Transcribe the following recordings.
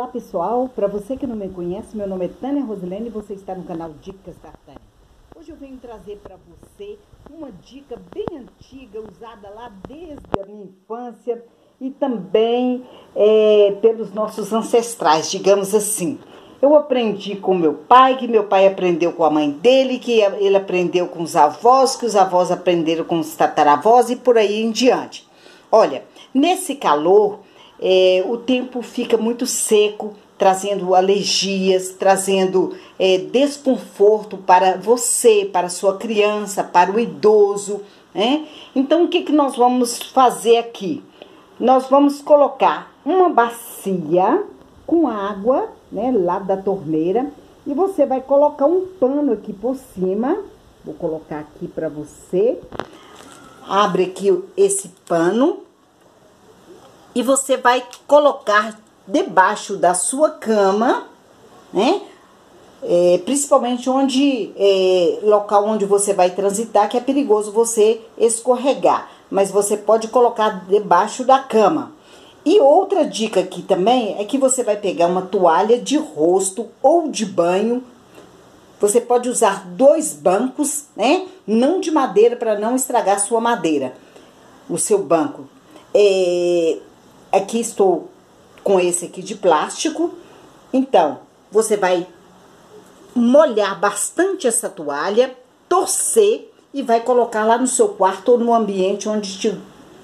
Olá pessoal, para você que não me conhece, meu nome é Tânia Rosilene e você está no canal Dicas da Tânia. Hoje eu venho trazer para você uma dica bem antiga, usada lá desde a minha infância e também é, pelos nossos ancestrais, digamos assim. Eu aprendi com meu pai, que meu pai aprendeu com a mãe dele, que ele aprendeu com os avós, que os avós aprenderam com os tataravós e por aí em diante. Olha, nesse calor, é, o tempo fica muito seco, trazendo alergias, trazendo é, desconforto para você, para sua criança, para o idoso. Né? Então, o que, que nós vamos fazer aqui? Nós vamos colocar uma bacia com água, né, lá da torneira, e você vai colocar um pano aqui por cima. Vou colocar aqui para você. Abre aqui esse pano e você vai colocar debaixo da sua cama, né? É, principalmente onde é, local onde você vai transitar, que é perigoso você escorregar, mas você pode colocar debaixo da cama. E outra dica aqui também é que você vai pegar uma toalha de rosto ou de banho. Você pode usar dois bancos, né? Não de madeira para não estragar sua madeira, o seu banco. É, aqui estou com esse aqui de plástico. Então, você vai molhar bastante essa toalha, torcer e vai colocar lá no seu quarto ou no ambiente onde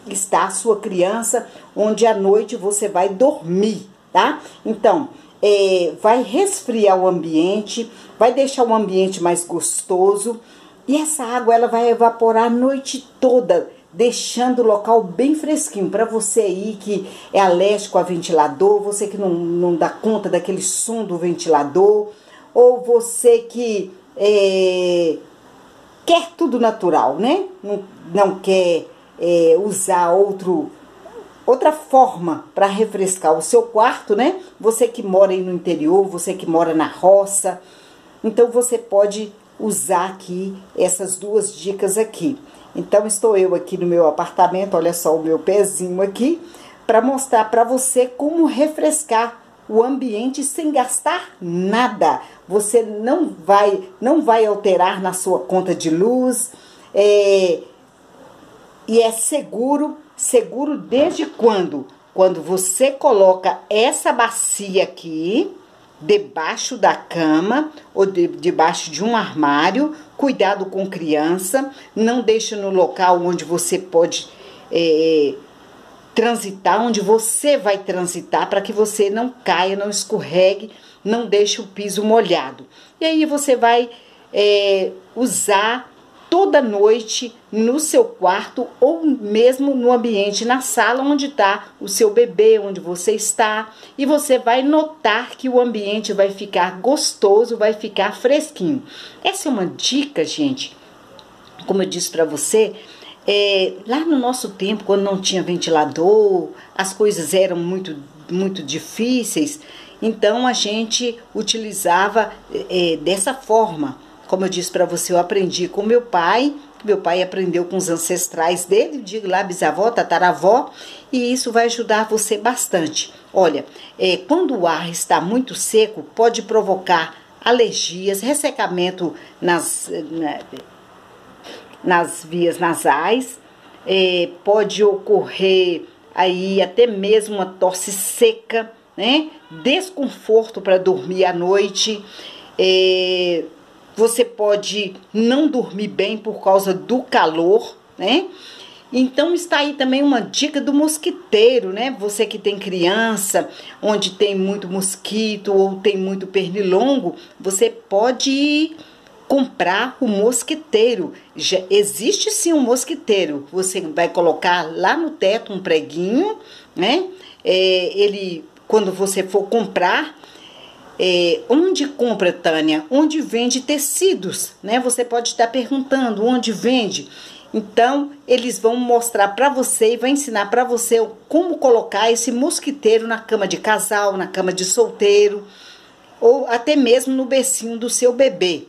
está a sua criança, onde à noite você vai dormir, tá? Então, é, vai resfriar o ambiente, vai deixar o ambiente mais gostoso e essa água ela vai evaporar a noite toda, deixando o local bem fresquinho. Para você aí que é alérgico a ventilador, você que não, não dá conta daquele som do ventilador, ou você que é, quer tudo natural, né? Não, não quer é, usar outro outra forma para refrescar o seu quarto, né? Você que mora aí no interior, você que mora na roça, então você pode usar aqui essas duas dicas aqui. Então estou eu aqui no meu apartamento, olha só o meu pezinho aqui, para mostrar para você como refrescar o ambiente sem gastar nada. Você não vai não vai alterar na sua conta de luz. É, e é seguro, seguro desde quando? Quando você coloca essa bacia aqui debaixo da cama ou de, debaixo de um armário, cuidado com criança, não deixe no local onde você pode é, transitar, onde você vai transitar, para que você não caia, não escorregue, não deixe o piso molhado. E aí você vai é, usar toda noite no seu quarto ou mesmo no ambiente, na sala onde está o seu bebê, onde você está, e você vai notar que o ambiente vai ficar gostoso, vai ficar fresquinho. Essa é uma dica, gente. Como eu disse para você, é, lá no nosso tempo, quando não tinha ventilador, as coisas eram muito, muito difíceis, então a gente utilizava é, dessa forma como eu disse para você, eu aprendi com meu pai, meu pai aprendeu com os ancestrais dele, digo lá, bisavó, tataravó, e isso vai ajudar você bastante. Olha, é, quando o ar está muito seco, pode provocar alergias, ressecamento nas, na, nas vias nasais, é, pode ocorrer aí até mesmo uma tosse seca, né? Desconforto para dormir à noite. É, você pode não dormir bem por causa do calor, né? Então está aí também uma dica do mosquiteiro, né? Você que tem criança, onde tem muito mosquito ou tem muito pernilongo, você pode comprar o mosquiteiro. Já existe sim um mosquiteiro. Você vai colocar lá no teto um preguinho, né? É, ele, quando você for comprar, é, onde compra, Tânia? Onde vende tecidos, né? Você pode estar perguntando onde vende. Então, eles vão mostrar para você e vai ensinar para você como colocar esse mosquiteiro na cama de casal, na cama de solteiro ou até mesmo no becinho do seu bebê.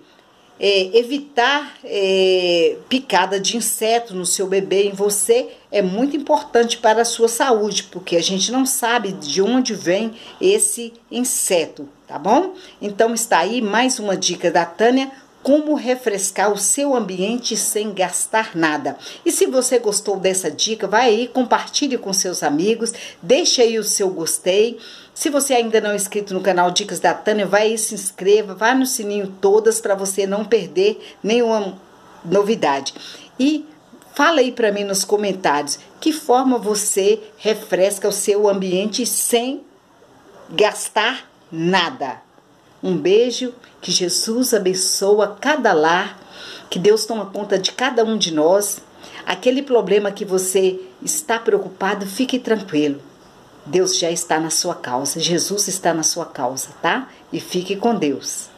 É, evitar é, picada de inseto no seu bebê, em você, é muito importante para a sua saúde, porque a gente não sabe de onde vem esse inseto, tá bom? Então está aí mais uma dica da Tânia como refrescar o seu ambiente sem gastar nada. E se você gostou dessa dica, vai aí, compartilhe com seus amigos, deixe aí o seu gostei. Se você ainda não é inscrito no canal Dicas da Tânia, vai aí, se inscreva, vá no sininho todas para você não perder nenhuma novidade. E fala aí para mim nos comentários que forma você refresca o seu ambiente sem gastar nada. Um beijo, que Jesus abençoa cada lar, que Deus toma conta de cada um de nós. Aquele problema que você está preocupado, fique tranquilo. Deus já está na sua causa, Jesus está na sua causa, tá? E fique com Deus.